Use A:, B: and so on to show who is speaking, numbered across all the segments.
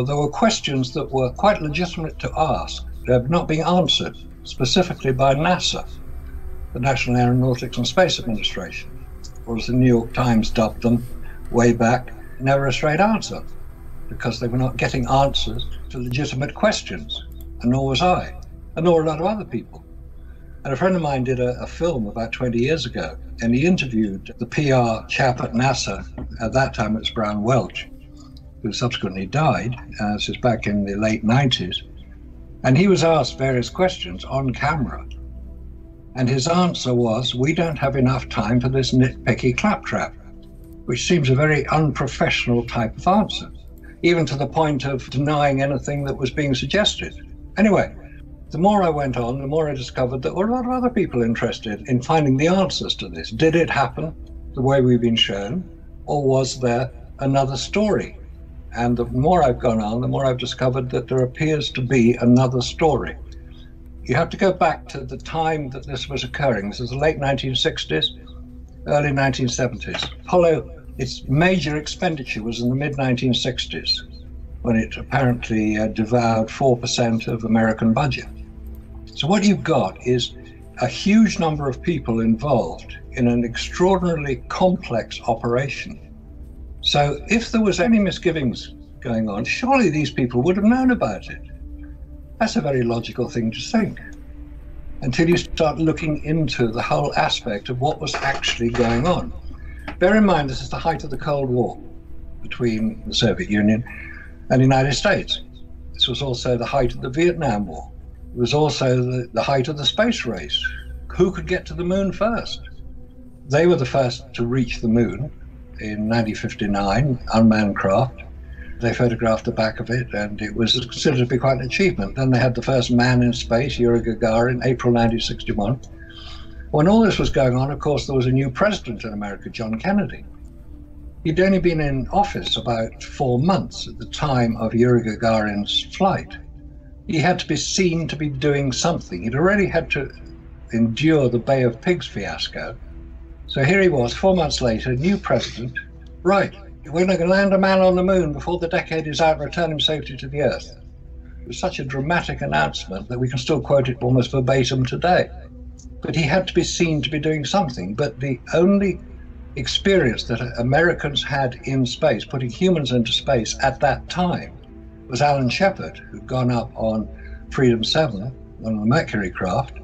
A: Well, there were questions that were quite legitimate to ask. They have not been answered, specifically by NASA, the National Aeronautics and Space Administration, or as the New York Times dubbed them way back, never a straight answer, because they were not getting answers to legitimate questions, and nor was I, and nor a lot of other people. And a friend of mine did a, a, film about 20 years ago, and he interviewed the PR chap at NASA. At that time, it was Brian Welch, who subsequently died. Uh, this is back in the late 90s. And he was asked various questions on camera. And his answer was, We don't have enough time for this nitpicky claptrap, which seems a very unprofessional type of answer, even to the point of denying anything that was being suggested. Anyway, the more I went on, the more I discovered that there were a lot of other people interested in finding the answers to this. Did it happen the way we've been shown, or was there another story? And the more I've gone on, the more I've discovered that there appears to be another story. You have to go back to the time that this was occurring. This is the late 1960s, early 1970s. Apollo, its major expenditure was in the mid 1960s when it apparently uh, devoured 4% of American budget. So what you've got is a huge number of people involved in an extraordinarily complex operation. So if there was any misgivings going on, surely these people would have known about it. That's a very logical thing to think. Until you start looking into the whole aspect of what was actually going on. Bear in mind, this is the height of the Cold War between the Soviet Union and the United States. This was also the height of the Vietnam War. It was also the, the height of the space race. Who could get to the moon first? They were the first to reach the moon in 1959, unmanned craft. They photographed the back of it, and it was considered to be quite an achievement. Then they had the first man in space, Yuri Gagarin, in April 1961. When all this was going on, of course, there was a new president in America, John Kennedy. He'd only been in office about four months at the time of Yuri Gagarin's flight he had to be seen to be doing something. He'd already had to endure the Bay of Pigs fiasco. So here he was, four months later, new president. Right, we're going to land a man on the moon before the decade is out return him safely to the Earth. It was such a dramatic announcement that we can still quote it almost verbatim today. But he had to be seen to be doing something. But the only experience that Americans had in space, putting humans into space at that time, was Alan Shepard, who'd gone up on Freedom 7, one of the Mercury craft.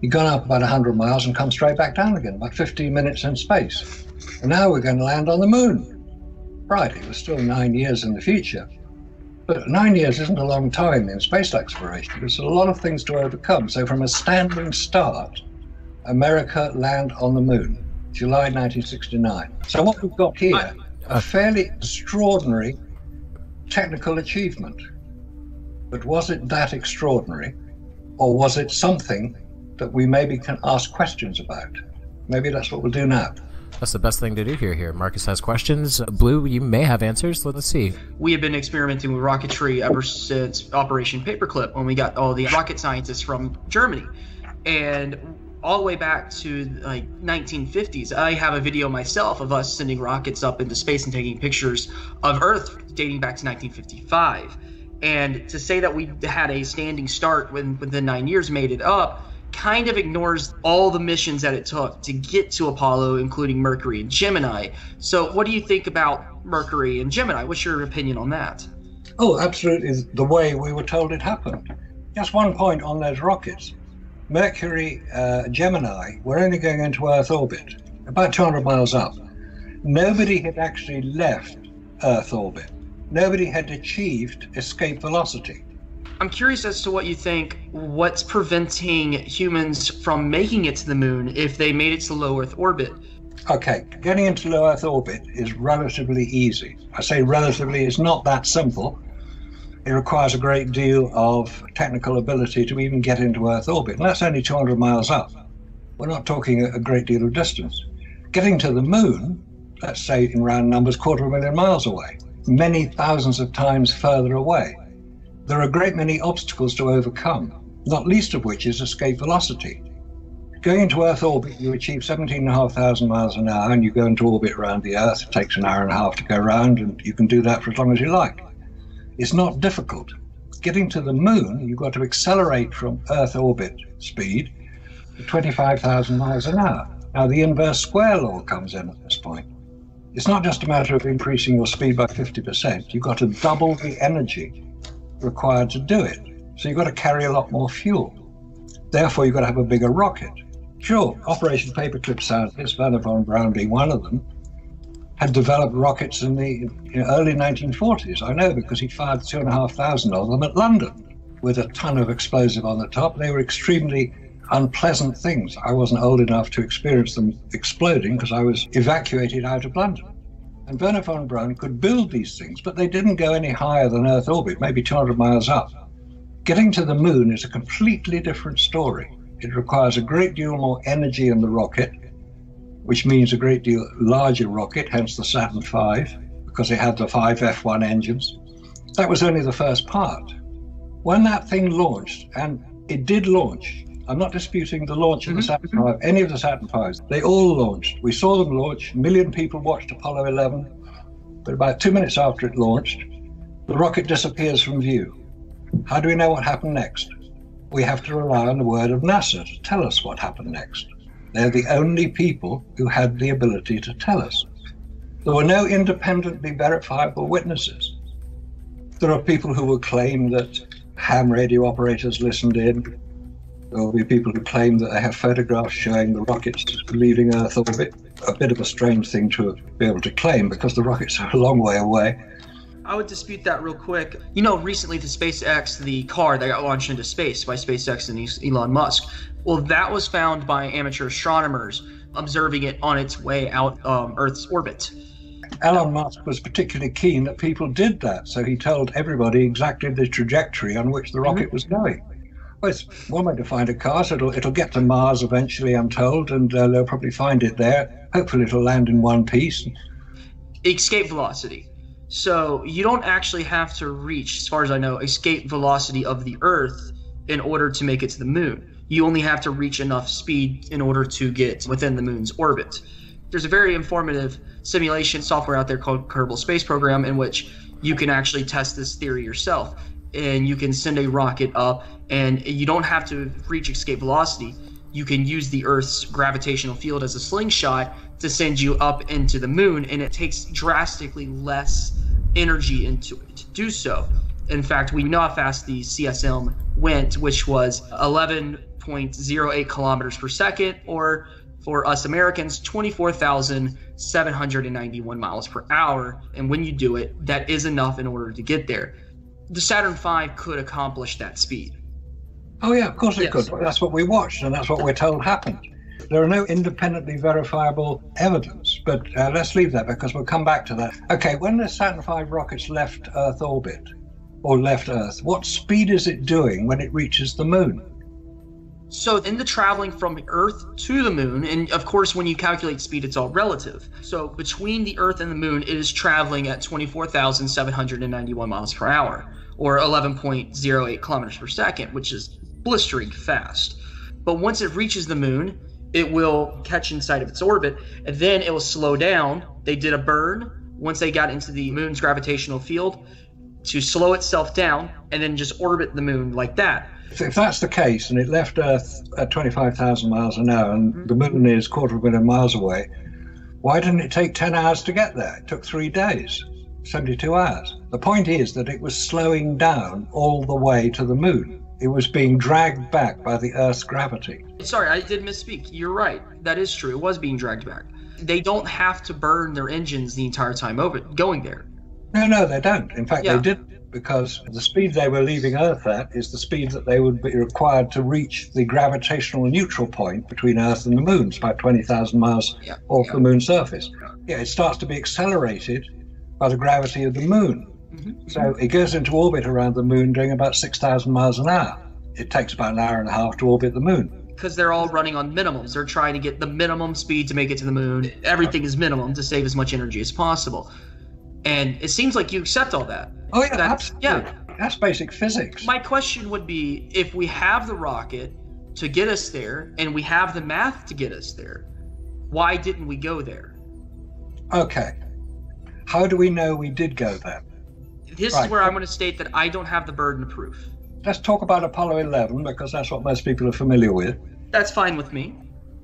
A: He'd gone up about 100 miles and come straight back down again, about 15 minutes in space. And now we're going to land on the moon. Right, it was still nine years in the future. But nine years isn't a long time in space exploration. There's a lot of things to overcome. So, from a standing start, America land on the moon, July 1969. So, what we've got here, a fairly extraordinary technical achievement. But was it that extraordinary? Or was it something that we maybe can ask questions about? Maybe that's what we'll do now.
B: That's the best thing to do here. Here, Marcus has questions. Blue, you may have answers. Let's see.
C: We have been experimenting with rocketry ever since Operation Paperclip, when we got all the rocket scientists from Germany, and all the way back to like 1950s. I have a video myself of us sending rockets up into space and taking pictures of Earth dating back to 1955. And to say that we had a standing start when within nine years made it up kind of ignores all the missions that it took to get to Apollo, including Mercury and Gemini. So, what do you think about Mercury and Gemini? What's your opinion on that?
A: Oh, absolutely. The way we were told it happened. Just one point on those rockets. Mercury, uh, Gemini were only going into Earth orbit, about 200 miles up. Nobody had actually left Earth orbit. Nobody had achieved escape velocity.
C: I'm curious as to what you think. What's preventing humans from making it to the moon if they made it to low Earth orbit?
A: Okay, getting into low Earth orbit is relatively easy. I say relatively, it's not that simple it requires a great deal of technical ability to even get into Earth orbit. And that's only 200 miles up. We're not talking a great deal of distance. Getting to the moon, let's say in round numbers, quarter of a million miles away, many thousands of times further away. There are a great many obstacles to overcome, not least of which is escape velocity. Going into Earth orbit, you achieve 17,500 miles an hour and you go into orbit around the Earth. It takes an hour and a half to go around, and you can do that for as long as you like It's not difficult. Getting to the moon, you've got to accelerate from Earth orbit speed to 25,000 miles an hour. Now, the inverse square law comes in at this point. It's not just a matter of increasing your speed by 50%, you've got to double the energy required to do it. So you've got to carry a lot more fuel. Therefore, you've got to have a bigger rocket. Sure, Operation Paperclip scientists, Wernher von Braun being one of them, had developed rockets in the early 1940s. I know because he fired two and a half thousand of them at London with a ton of explosive on the top. They were extremely unpleasant things. I wasn't old enough to experience them exploding because I was evacuated out of London. And Wernher von Braun could build these things, but they didn't go any higher than Earth orbit, maybe 200 miles up. Getting to the moon is a completely different story. It requires a great deal more energy in the rocket which means a great deal larger rocket, hence the Saturn V, because it had the five F1 engines. That was only the first part. When that thing launched, and it did launch, I'm not disputing the launch of the mm-hmm. Saturn V, any of the Saturn Vs. They all launched. We saw them launch. A million people watched Apollo 11. But about two minutes after it launched, the rocket disappears from view. How do we know what happened next? We have to rely on the word of NASA to tell us what happened next. They're the only people who had the ability to tell us. There were no independently verifiable witnesses. There are people who will claim that ham radio operators listened in. There will be people who claim that they have photographs showing the rockets leaving Earth orbit. A bit of a strange thing to be able to claim because the rockets are a long way away.
C: I would dispute that real quick. You know, recently the SpaceX, the car that got launched into space by SpaceX and Elon Musk, well, that was found by amateur astronomers observing it on its way out um, Earth's orbit.
A: Elon Musk was particularly keen that people did that, so he told everybody exactly the trajectory on which the rocket mm-hmm. was going. It's one way to find a car, so it'll, it'll get to Mars eventually, I'm told, and uh, they'll probably find it there. Hopefully, it'll land in one piece.
C: Escape velocity. So you don't actually have to reach, as far as I know, escape velocity of the Earth in order to make it to the moon you only have to reach enough speed in order to get within the moon's orbit. There's a very informative simulation software out there called Kerbal Space Program in which you can actually test this theory yourself. And you can send a rocket up, and you don't have to reach escape velocity. You can use the Earth's gravitational field as a slingshot to send you up into the moon, and it takes drastically less energy into it to do so. In fact, we know how fast the CSM went, which was 11.08 kilometers per second, or for us Americans, 24,791 miles per hour. And when you do it, that is enough in order to get there. The Saturn V could accomplish that speed.
A: Oh, yeah, of course it yes. could. That's what we watched, and that's what we're told happened. There are no independently verifiable evidence, but uh, let's leave that because we'll come back to that. Okay, when the Saturn V rockets left Earth orbit, or left Earth, what speed is it doing when it reaches the moon?
C: So, in the traveling from Earth to the moon, and of course, when you calculate speed, it's all relative. So, between the Earth and the moon, it is traveling at 24,791 miles per hour, or 11.08 kilometers per second, which is blistering fast. But once it reaches the moon, it will catch inside of its orbit, and then it will slow down. They did a burn once they got into the moon's gravitational field to slow itself down and then just orbit the moon like that
A: if that's the case, and it left Earth at 25,000 miles an hour, and the mm-hmm. moon is quarter of a million miles away, why didn't it take 10 hours to get there? It took three days, 72 hours. The point is that it was slowing down all the way to the moon. It was being dragged back by the Earth's gravity.
C: Sorry, I did misspeak. You're right. That is true. It was being dragged back. They don't have to burn their engines the entire time over going there.
A: No, no, they don't. In fact, yeah. they did because the speed they were leaving Earth at is the speed that they would be required to reach the gravitational neutral point between Earth and the Moon. It's about 20,000 miles yeah, off yeah. the Moon's surface. Yeah, it starts to be accelerated by the gravity of the Moon. Mm-hmm. So it goes into orbit around the Moon doing about 6,000 miles an hour. It takes about an hour and a half to orbit the Moon
C: because they're all running on minimums. They're trying to get the minimum speed to make it to the moon. Everything is minimum to save as much energy as possible. And it seems like you accept all that.
A: Oh yeah, absolutely. Yeah, that's basic physics.
C: My question would be, if we have the rocket to get us there, and we have the math to get us there, why didn't we go there?
A: Okay. How do we know we did go there?
C: this
A: Right.
C: is where I'm going to state that I don't have the burden of proof.
A: Let's talk about Apollo 11 because that's what most people are familiar with.
C: That's fine with me.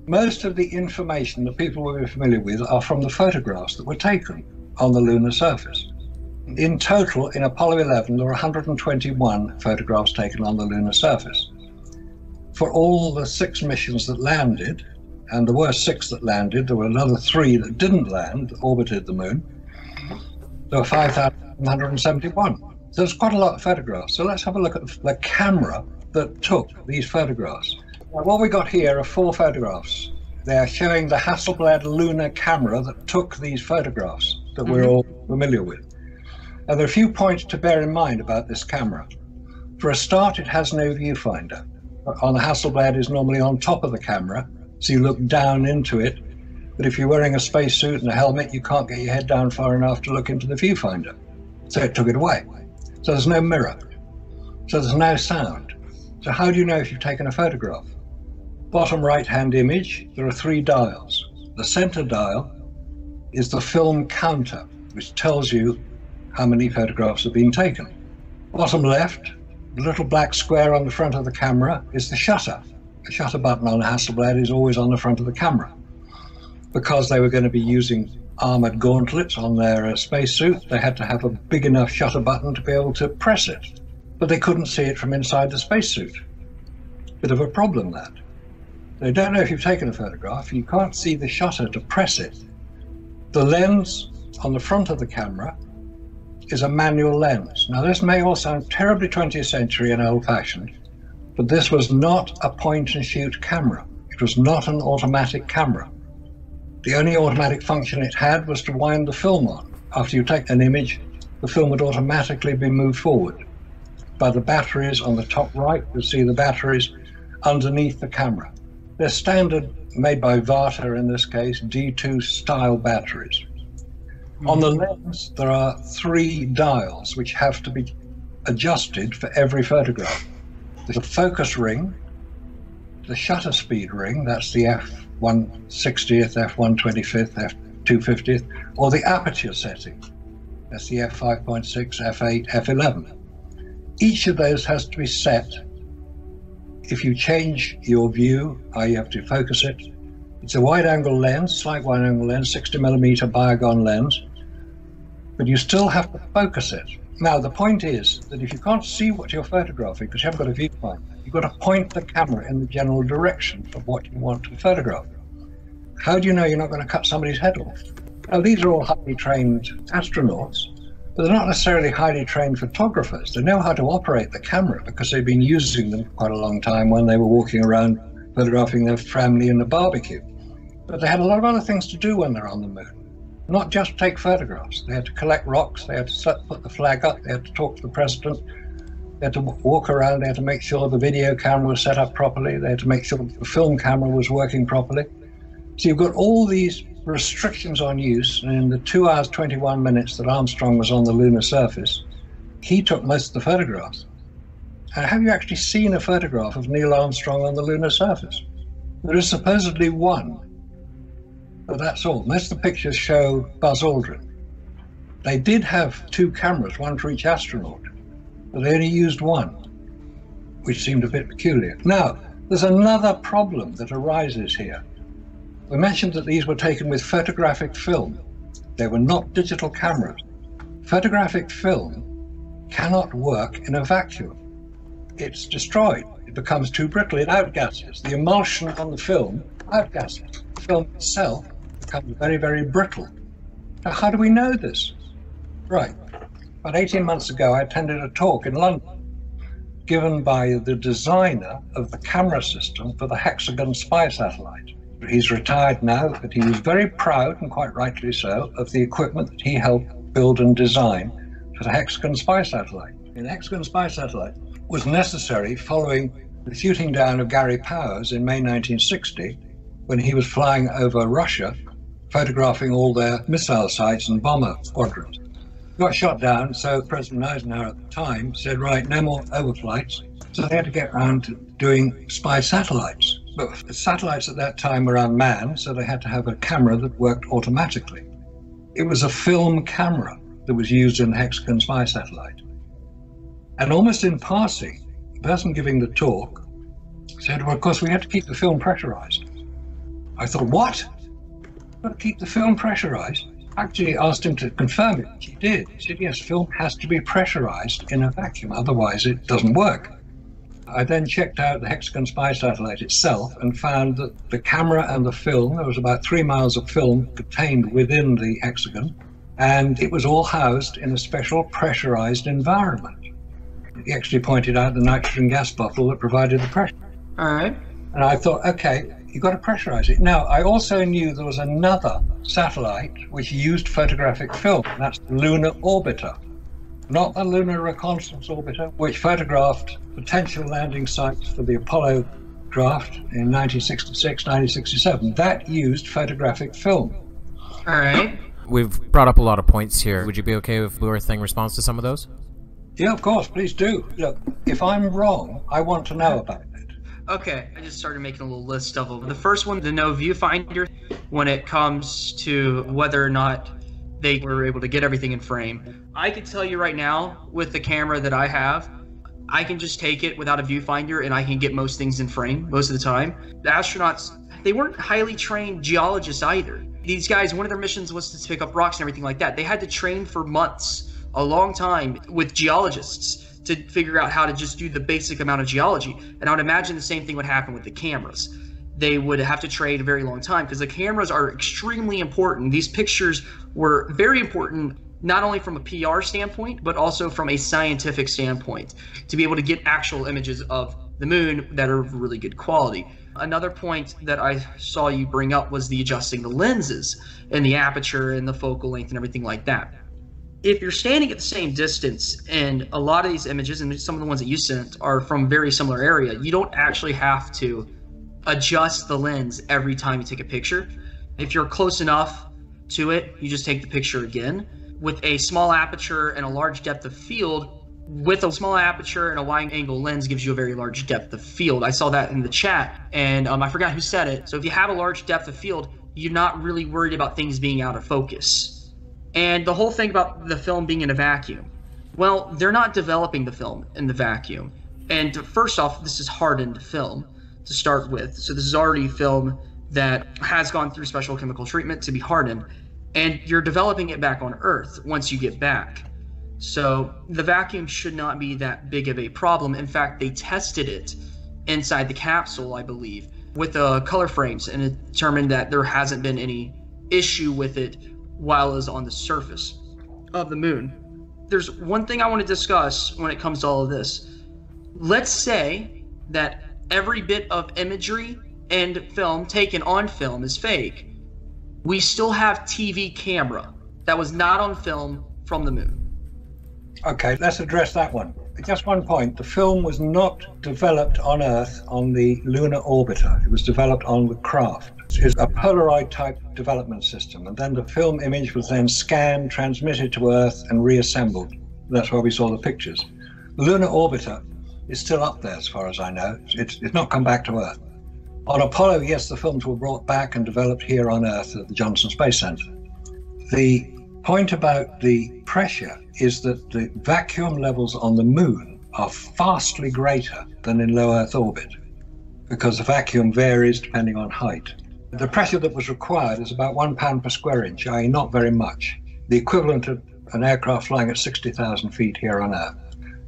A: Most of the information that people will be familiar with are from the photographs that were taken on the lunar surface. In total, in Apollo 11, there were 121 photographs taken on the lunar surface. For all the six missions that landed, and there were six that landed, there were another three that didn't land, that orbited the moon, there were 5,171. So there's quite a lot of photographs. So let's have a look at the camera that took these photographs. Now, what we got here are four photographs. They are showing the Hasselblad lunar camera that took these photographs that we're
C: Mhm.
A: all familiar with. Now, there are a few points to bear in mind about this camera. For a start, it has no viewfinder. On the Hasselblad is normally on top of the camera, so you look down into it. But if you're wearing a spacesuit and a helmet, you can't get your head down far enough to look into the viewfinder. So it took it away. So there's no mirror. So there's no sound. So how do you know if you've taken a photograph? Bottom right hand image, there are three dials. The center dial is the film counter, which tells you how many photographs have been taken. Bottom left, the little black square on the front of the camera is the shutter. The shutter button on Hasselblad is always on the front of the camera. Because they were going to be using armored gauntlets on their uh, spacesuit, they had to have a big enough shutter button to be able to press it. But they couldn't see it from inside the spacesuit. Bit of a problem that. They don't know if you've taken a photograph, you can't see the shutter to press it. The lens on the front of the camera is a manual lens. Now, this may all sound terribly 20th century and old fashioned, but this was not a point and shoot camera. It was not an automatic camera. The only automatic function it had was to wind the film on. After you take an image, the film would automatically be moved forward. By the batteries on the top right, you'll see the batteries underneath the camera. They're standard, made by Varta in this case, D2 style batteries. Hmm. On the lens, there are three dials which have to be adjusted for every photograph. The focus ring, the shutter speed ring, that's the f160th, f125th, f250th, or the aperture setting, that's the f5.6, f8, f11. Each of those has to be set. If you change your view, i.e., you have to focus it, it's a wide angle lens, slight wide angle lens, 60 millimeter Biogon lens, but you still have to focus it. Now, the point is that if you can't see what you're photographing because you haven't got a viewfinder, you've got to point the camera in the general direction of what you want to photograph. How do you know you're not going to cut somebody's head off? Now, these are all highly trained astronauts, but they're not necessarily highly trained photographers. They know how to operate the camera because they've been using them quite a long time when they were walking around photographing their family in a barbecue. But they had a lot of other things to do when they're on the moon. Not just take photographs. They had to collect rocks. They had to put the flag up. They had to talk to the president. They had to walk around. They had to make sure the video camera was set up properly. They had to make sure the film camera was working properly. So you've got all these restrictions on use. And in the two hours, 21 minutes that Armstrong was on the lunar surface, he took most of the photographs. And have you actually seen a photograph of Neil Armstrong on the lunar surface? There is supposedly one, but that's all. Most of the pictures show Buzz Aldrin. They did have two cameras, one for each astronaut, but they only used one, which seemed a bit peculiar. Now, there's another problem that arises here. We mentioned that these were taken with photographic film. They were not digital cameras. Photographic film cannot work in a vacuum. It's destroyed. It becomes too brittle. It outgasses. The emulsion on the film outgasses. The film itself becomes very, very brittle. Now, how do we know this? Right. About 18 months ago, I attended a talk in London given by the designer of the camera system for the Hexagon spy satellite. He's retired now, but he was very proud, and quite rightly so, of the equipment that he helped build and design for the Hexagon spy satellite. And the Hexagon spy satellite was necessary following the shooting down of Gary Powers in May 1960 when he was flying over Russia, photographing all their missile sites and bomber squadrons. Got shot down, so President Eisenhower at the time said, right, no more overflights. So they had to get around to doing spy satellites. But satellites at that time were unmanned, so they had to have a camera that worked automatically. It was a film camera. that was used in the Hexagon spy satellite. And almost in passing, the person giving the talk said, Well, of course, we had to keep the film pressurized. I thought, What? Got to keep the film pressurized? Actually, asked him to confirm it. He did. He said, Yes, film has to be pressurized in a vacuum, otherwise, it doesn't work. I then checked out the Hexagon spy satellite itself and found that the camera and the film, there was about three miles of film contained within the Hexagon, and it was all housed in a special pressurized environment. He actually pointed out the nitrogen gas bottle that provided the pressure.
C: All right.
A: And I thought, okay, you've got to pressurize it. Now, I also knew there was another satellite which used photographic film. That's the Lunar Orbiter, not the Lunar Reconnaissance Orbiter, which photographed potential landing sites for the Apollo craft in 1966, 1967. That used photographic film.
C: All right.
B: We've brought up a lot of points here. Would you be okay if Blue Earth Thing responds to some of those?
A: Yeah, of course, please do. Look, if I'm wrong, I want to know about it.
C: Okay, I just started making a little list of them. The first one, the no viewfinder, when it comes to whether or not they were able to get everything in frame. I can tell you right now, with the camera that I have, I can just take it without a viewfinder and I can get most things in frame most of the time. The astronauts, they weren't highly trained geologists either. These guys, one of their missions was to pick up rocks and everything like that. They had to train for months, a long time with geologists to figure out how to just do the basic amount of geology. And I would imagine the same thing would happen with the cameras. They would have to trade a very long time because the cameras are extremely important. These pictures were very important not only from a PR standpoint, but also from a scientific standpoint, to be able to get actual images of the moon that are really good quality. Another point that I saw you bring up was the adjusting the lenses and the aperture and the focal length and everything like that. If you're standing at the same distance, and a lot of these images and some of the ones that you sent are from very similar area, you don't actually have to adjust the lens every time you take a picture. If you're close enough to it, you just take the picture again with a small aperture and a large depth of field with a small aperture and a wide angle lens gives you a very large depth of field. I saw that in the chat and um, I forgot who said it. So if you have a large depth of field, you're not really worried about things being out of focus. And the whole thing about the film being in a vacuum. Well, they're not developing the film in the vacuum. And first off, this is hardened film to start with. So this is already film that has gone through special chemical treatment to be hardened and you're developing it back on Earth once you get back. So the vacuum should not be that big of a problem. In fact, they tested it inside the capsule, I believe, with the uh, color frames and determined that there hasn't been any issue with it while it was on the surface of the moon. There's one thing I want to discuss when it comes to all of this. Let's say that every bit of imagery and film taken on film is fake we still have TV camera that was not on film from the moon.
A: Okay, let's address that one. Just one point. The film was not developed on Earth on the lunar orbiter. It was developed on the craft. It's a Polaroid type development system. And then the film image was then scanned, transmitted to Earth, and reassembled. That's why we saw the pictures. The lunar orbiter is still up there, as far as I know. It's, it's not come back to Earth. On Apollo, yes, the films were brought back and developed here on Earth at the Johnson Space Center. The point about the pressure is that the vacuum levels on the moon are vastly greater than in low Earth orbit because the vacuum varies depending on height. The pressure that was required is about one pound per square inch, i.e., not very much, the equivalent of an aircraft flying at 60,000 feet here on Earth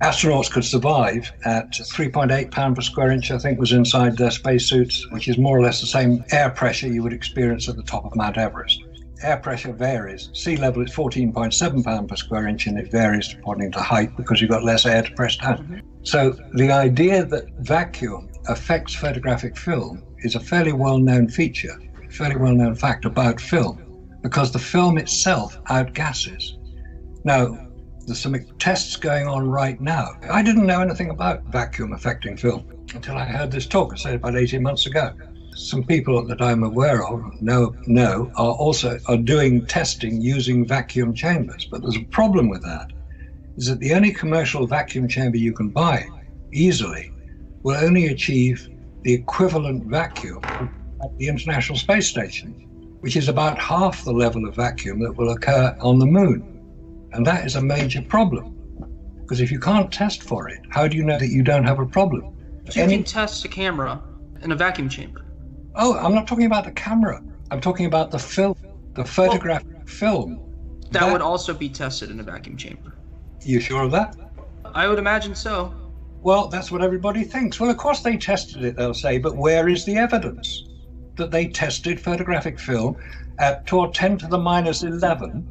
A: astronauts could survive at 3.8 pound per square inch, I think was inside their spacesuits, which is more or less the same air pressure you would experience at the top of Mount Everest. Air pressure varies. Sea level is 14.7 pound per square inch, and it varies according to height because you've got less air to press down. So the idea that vacuum affects photographic film is a fairly well-known feature, fairly well-known fact about film, because the film itself outgasses. Now, there's some tests going on right now. I didn't know anything about vacuum affecting film until I heard this talk, I said about 18 months ago. Some people that I'm aware of know, know are also are doing testing using vacuum chambers, but there's a problem with that. Is that the only commercial vacuum chamber you can buy easily will only achieve the equivalent vacuum at the International Space Station, which is about half the level of vacuum that will occur on the moon. And that is a major problem. Because if you can't test for it, how do you know that you don't have a problem?
C: You Any... can test a camera in a vacuum chamber.
A: Oh, I'm not talking about the camera. I'm talking about the film, the photographic well, film.
C: That, that would also be tested in a vacuum chamber.
A: You sure of that?
C: I would imagine so.
A: Well, that's what everybody thinks. Well, of course they tested it, they'll say, but where is the evidence that they tested photographic film at 10 to the minus 11?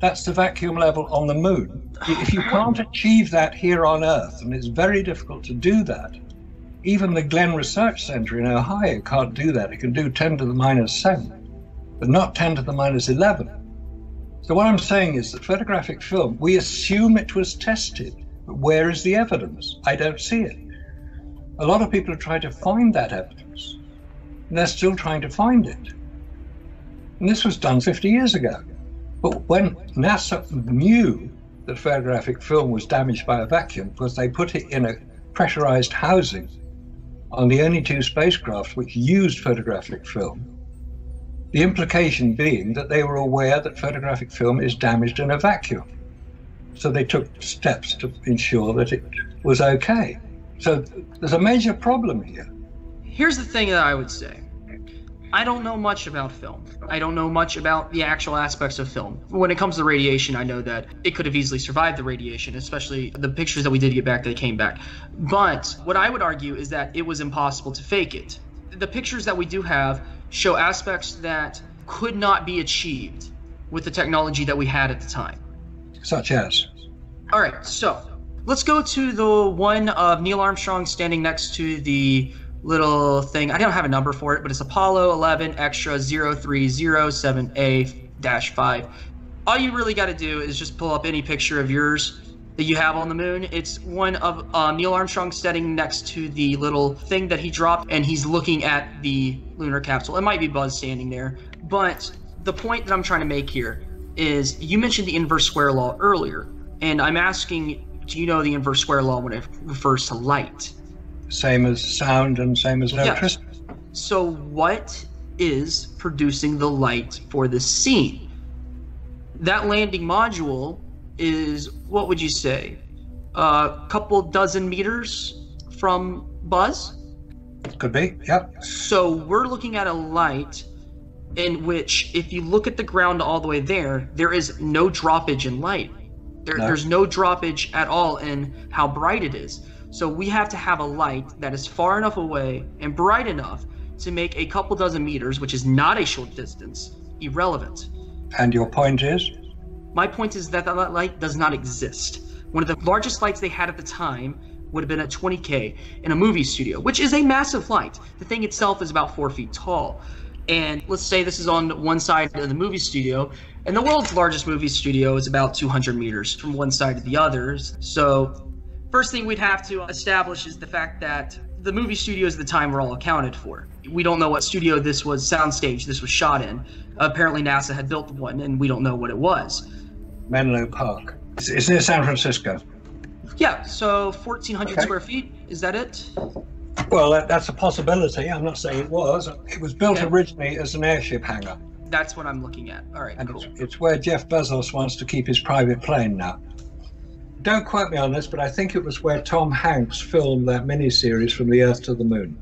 A: That's the vacuum level on the moon. If you can't achieve that here on Earth, and it's very difficult to do that, even the Glenn Research Center in Ohio can't do that. It can do 10 to the minus 7, but not 10 to the minus 11. So, what I'm saying is that photographic film, we assume it was tested where is the evidence? I don't see it. A lot of people are trying to find that evidence, and they're still trying to find it. And this was done 50 years ago. But when NASA knew that photographic film was damaged by a vacuum because they put it in a pressurized housing on the only two spacecraft which used photographic film, the implication being that they were aware that photographic film is damaged in a vacuum. So they took steps to ensure that it was okay. So there's a major problem here.
C: Here's the thing that I would say. I don't know much about film. I don't know much about the actual aspects of film. When it comes to radiation, I know that it could have easily survived the radiation, especially the pictures that we did get back that came back. But what I would argue is that it was impossible to fake it. The pictures that we do have show aspects that could not be achieved with the technology that we had at the time.
A: Such as?
C: All right, so let's go to the one of Neil Armstrong standing next to the little thing. I don't have a number for it, but it's Apollo 11 Extra 0307A 5. All you really got to do is just pull up any picture of yours that you have on the moon. It's one of uh, Neil Armstrong standing next to the little thing that he dropped, and he's looking at the lunar capsule. It might be Buzz standing there, but the point that I'm trying to make here is you mentioned the inverse square law earlier. And I'm asking, do you know the inverse square law when it refers to light?
A: Same as sound and same as electricity.
C: Yeah. So, what is producing the light for the scene? That landing module is, what would you say, a couple dozen meters from Buzz?
A: Could be, yep.
C: So, we're looking at a light in which, if you look at the ground all the way there, there is no droppage in light. There, no. There's no droppage at all in how bright it is. So we have to have a light that is far enough away and bright enough to make a couple dozen meters, which is not a short distance, irrelevant.
A: And your point is?
C: My point is that that light does not exist. One of the largest lights they had at the time would have been at 20K in a movie studio, which is a massive light. The thing itself is about four feet tall. And let's say this is on one side of the movie studio, and the world's largest movie studio is about 200 meters from one side to the others. So, first thing we'd have to establish is the fact that the movie studios at the time were all accounted for. We don't know what studio this was, soundstage this was shot in. Apparently, NASA had built one, and we don't know what it was.
A: Menlo Park. It's near San Francisco.
C: Yeah, so 1,400 okay. square feet. Is that it?
A: Well, that, that's a possibility. I'm not saying it was. It was built originally as an airship hangar.
C: That's what I'm looking at. All right,
A: and
C: cool.
A: It's, it's where Jeff Bezos wants to keep his private plane now. Don't quote me on this, but I think it was where Tom Hanks filmed that miniseries from the Earth to the Moon.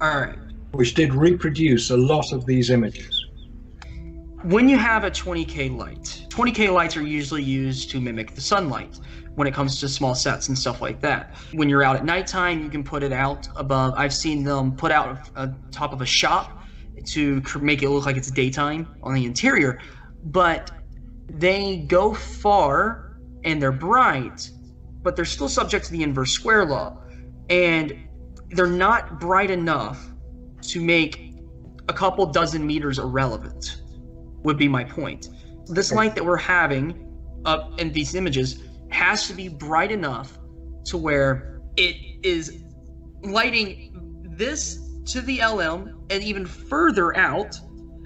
C: All right.
A: Which did reproduce a lot of these images.
C: When you have a 20K light, 20K lights are usually used to mimic the sunlight when it comes to small sets and stuff like that. When you're out at nighttime, you can put it out above. I've seen them put out on top of a shop to make it look like it's daytime on the interior, but they go far and they're bright, but they're still subject to the inverse square law. And they're not bright enough to make a couple dozen meters irrelevant, would be my point. This light that we're having up in these images has to be bright enough to where it is lighting this to the LM and even further out.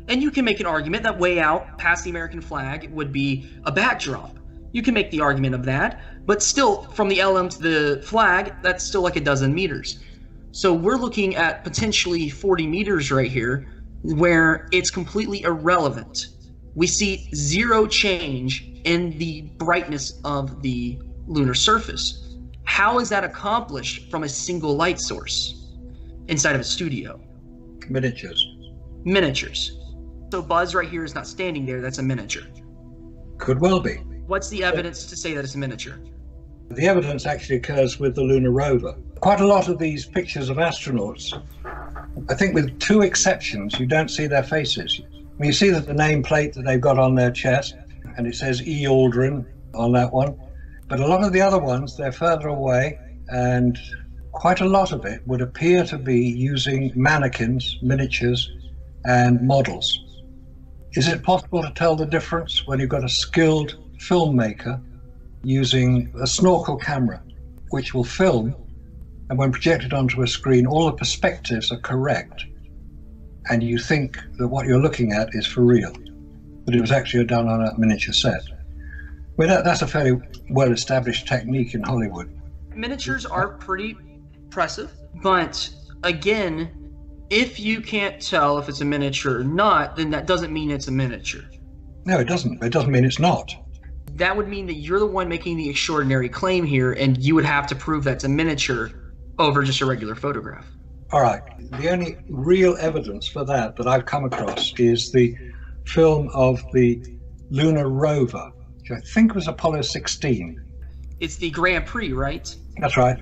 C: And you can make an argument that way out past the American flag would be a backdrop. You can make the argument of that, but still, from the LM to the flag, that's still like a dozen meters. So we're looking at potentially 40 meters right here where it's completely irrelevant we see zero change in the brightness of the lunar surface. How is that accomplished from a single light source inside of a studio?
A: Miniatures.
C: Miniatures. So Buzz right here is not standing there, that's a miniature.
A: Could well be.
C: What's the evidence to say that it's a miniature?
A: The evidence actually occurs with the lunar rover. Quite a lot of these pictures of astronauts, I think with two exceptions, you don't see their faces. You see that the nameplate that they've got on their chest, and it says E. Aldrin on that one. But a lot of the other ones, they're further away, and quite a lot of it would appear to be using mannequins, miniatures, and models. Is it possible to tell the difference when you've got a skilled filmmaker using a snorkel camera, which will film, and when projected onto a screen, all the perspectives are correct, and you think that what you're looking at is for real, but it was actually done on a miniature set. Well, that, that's a fairly well established technique in Hollywood.
C: Miniatures are pretty impressive, but again, if you can't tell if it's a miniature or not, then that doesn't mean it's a miniature.
A: No, it doesn't. It doesn't mean it's not.
C: That would mean that you're the one making the extraordinary claim here, and you would have to prove that's a miniature over just a regular photograph.
A: All right. The only real evidence for that that I've come across is the film of the lunar rover, which I think was Apollo 16.
C: It's the Grand Prix, right?
A: That's right.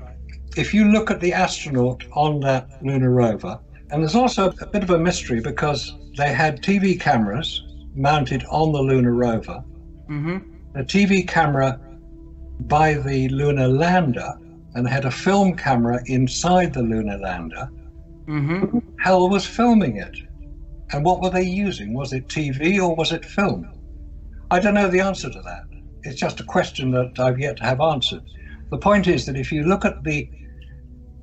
A: If you look at the astronaut on that lunar rover, and there's also a bit of a mystery because they had TV cameras mounted on the lunar rover.
C: Mm-hmm.
A: A TV camera by the lunar lander and had a film camera inside the lunar lander.
C: Mm-hmm.
A: Hell was filming it. And what were they using? Was it TV or was it film? I don't know the answer to that. It's just a question that I've yet to have answered. The point is that if you look at the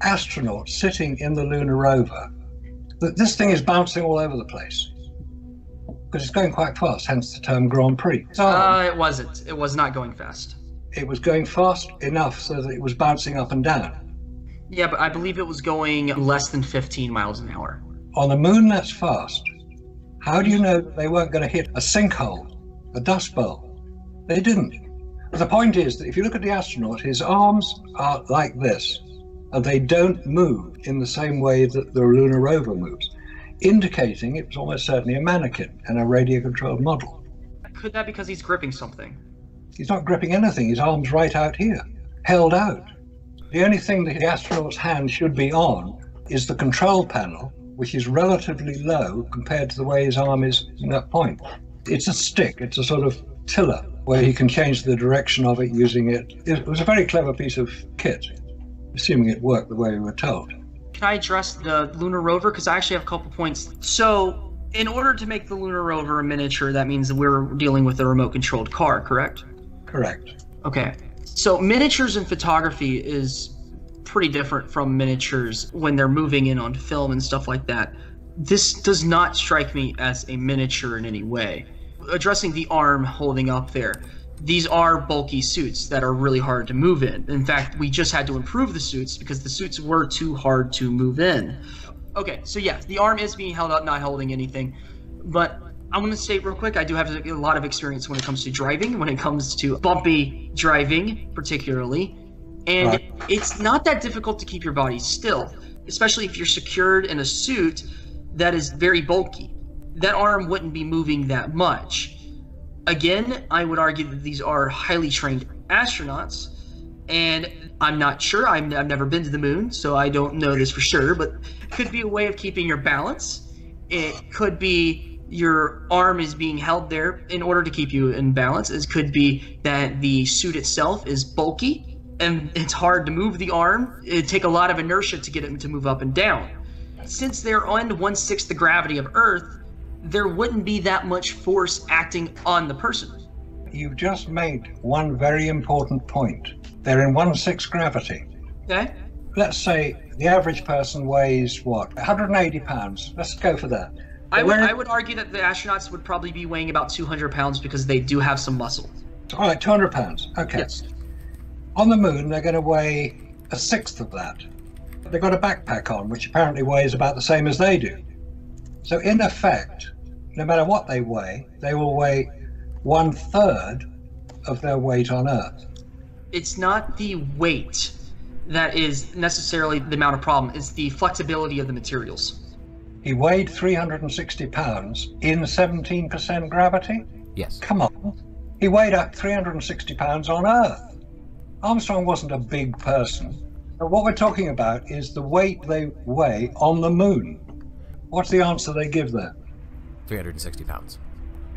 A: astronaut sitting in the lunar rover, that this thing is bouncing all over the place because it's going quite fast, hence the term Grand Prix. So
C: Uh, it wasn't. It was not going fast.
A: It was going fast enough so that it was bouncing up and down.
C: Yeah, but I believe it was going less than 15 miles an hour.
A: On the moon, that's fast. How do you know they weren't going to hit a sinkhole, a dust bowl? They didn't. But the point is that if you look at the astronaut, his arms are like this, and they don't move in the same way that the lunar rover moves, indicating it was almost certainly a mannequin and a radio controlled model.
C: Could that be because he's gripping something?
A: He's not gripping anything, his arm's right out here, held out. The only thing that the astronaut's hand should be on is the control panel, which is relatively low compared to the way his arm is in that point. It's a stick, it's a sort of tiller where he can change the direction of it using it. It was a very clever piece of kit, assuming it worked the way we were told.
C: Can I address the lunar rover? Because I actually have a couple points. So, in order to make the lunar rover a miniature, that means that we're dealing with a remote controlled car, correct?
A: Correct.
C: Okay. So, miniatures in photography is pretty different from miniatures when they're moving in on film and stuff like that. This does not strike me as a miniature in any way. Addressing the arm holding up there, these are bulky suits that are really hard to move in. In fact, we just had to improve the suits because the suits were too hard to move in. Okay, so yeah, the arm is being held up, not holding anything. But I'm going to state real quick I do have a lot of experience when it comes to driving, when it comes to bumpy driving, particularly. And
A: Right.
C: it's not that difficult to keep your body still, especially if you're secured in a suit that is very bulky. That arm wouldn't be moving that much. Again, I would argue that these are highly trained astronauts, and I'm not sure. I'm, I've never been to the moon, so I don't know this for sure, but it could be a way of keeping your balance. It could be your arm is being held there in order to keep you in balance. It could be that the suit itself is bulky and it's hard to move the arm. It'd take a lot of inertia to get it to move up and down. Since they're on one sixth the gravity of Earth, there wouldn't be that much force acting on the person.
A: You've just made one very important point. They're in one sixth gravity.
C: Okay?
A: Let's say the average person weighs what? 180 pounds. Let's go for that.
C: I would, I would argue that the astronauts would probably be weighing about 200 pounds because they do have some muscle.
A: All right, 200 pounds. Okay.
C: Yes.
A: On the moon, they're going to weigh a sixth of that. They've got a backpack on, which apparently weighs about the same as they do. So, in effect, no matter what they weigh, they will weigh one third of their weight on Earth.
C: It's not the weight that is necessarily the amount of problem, it's the flexibility of the materials.
A: He weighed 360 pounds in 17% gravity?
B: Yes.
A: Come on. He weighed up 360 pounds on Earth. Armstrong wasn't a big person. But what we're talking about is the weight they weigh on the moon. What's the answer they give there?
B: 360 pounds.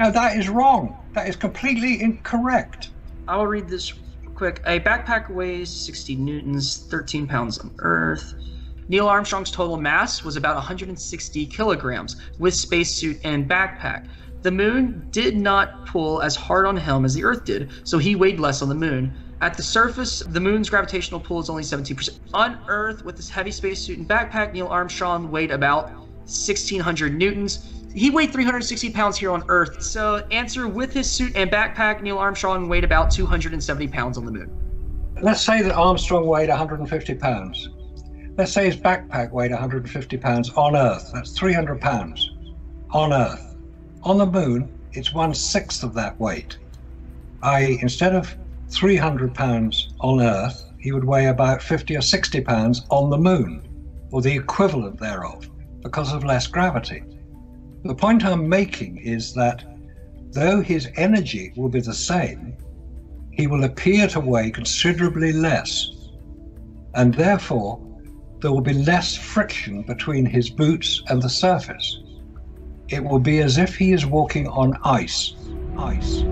A: Now, that is wrong. That is completely incorrect.
C: I will read this quick. A backpack weighs 60 newtons, 13 pounds on Earth. Neil Armstrong's total mass was about 160 kilograms with spacesuit and backpack. The moon did not pull as hard on him as the Earth did, so he weighed less on the moon. At the surface, the moon's gravitational pull is only 17%. On Earth, with his heavy spacesuit and backpack, Neil Armstrong weighed about 1,600 newtons. He weighed 360 pounds here on Earth. So, answer with his suit and backpack, Neil Armstrong weighed about 270 pounds on the moon.
A: Let's say that Armstrong weighed 150 pounds. Let's say his backpack weighed 150 pounds on Earth. That's 300 pounds on Earth. On the moon, it's one sixth of that weight. I, instead of 300 pounds on Earth, he would weigh about 50 or 60 pounds on the moon, or the equivalent thereof, because of less gravity. The point I'm making is that though his energy will be the same, he will appear to weigh considerably less, and therefore there will be less friction between his boots and the surface. It will be as if he is walking on ice. Ice.